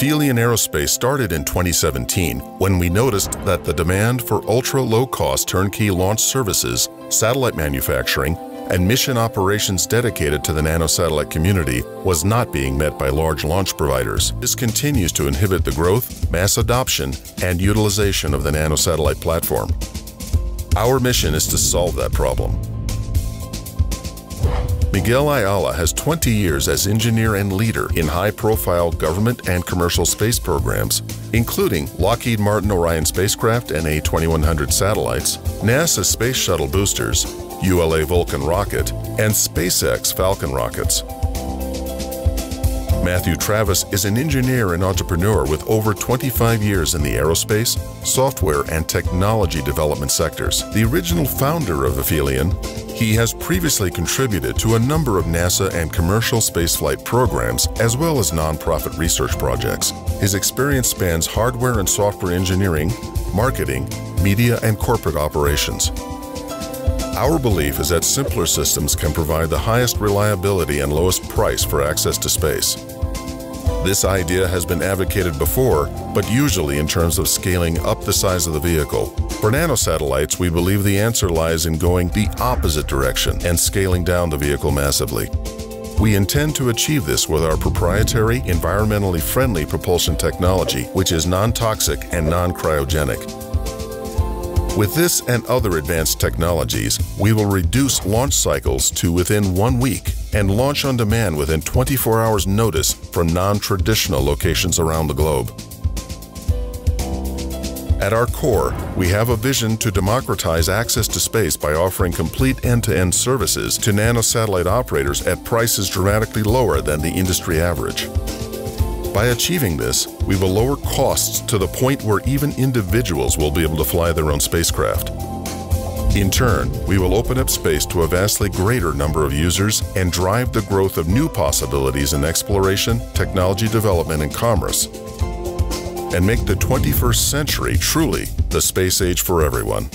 Aphelion Aerospace started in 2017 when we noticed that the demand for ultra-low-cost turnkey launch services, satellite manufacturing, and mission operations dedicated to the nanosatellite community was not being met by large launch providers. This continues to inhibit the growth, mass adoption, and utilization of the nanosatellite platform. Our mission is to solve that problem. Miguel Ayala has 20 years as engineer and leader in high-profile government and commercial space programs, including Lockheed Martin Orion spacecraft and A2100 satellites, NASA Space Shuttle boosters, ULA Vulcan rocket, and SpaceX Falcon rockets. Matthew Travis is an engineer and entrepreneur with over 25 years in the aerospace, software, and technology development sectors. The original founder of Aphelion, he has previously contributed to a number of NASA and commercial spaceflight programs as well as nonprofit research projects. His experience spans hardware and software engineering, marketing, media, and corporate operations. Our belief is that simpler systems can provide the highest reliability and lowest price for access to space. This idea has been advocated before, but usually in terms of scaling up the size of the vehicle. For nanosatellites, we believe the answer lies in going the opposite direction and scaling down the vehicle massively. We intend to achieve this with our proprietary, environmentally friendly propulsion technology, which is non-toxic and non-cryogenic. With this and other advanced technologies, we will reduce launch cycles to within one week and launch on demand within 24 hours notice from non-traditional locations around the globe. At our core, we have a vision to democratize access to space by offering complete end-to-end services to nanosatellite operators at prices dramatically lower than the industry average. By achieving this, we will lower costs to the point where even individuals will be able to fly their own spacecraft. In turn, we will open up space to a vastly greater number of users and drive the growth of new possibilities in exploration, technology development, and commerce, and make the 21st century truly the space age for everyone.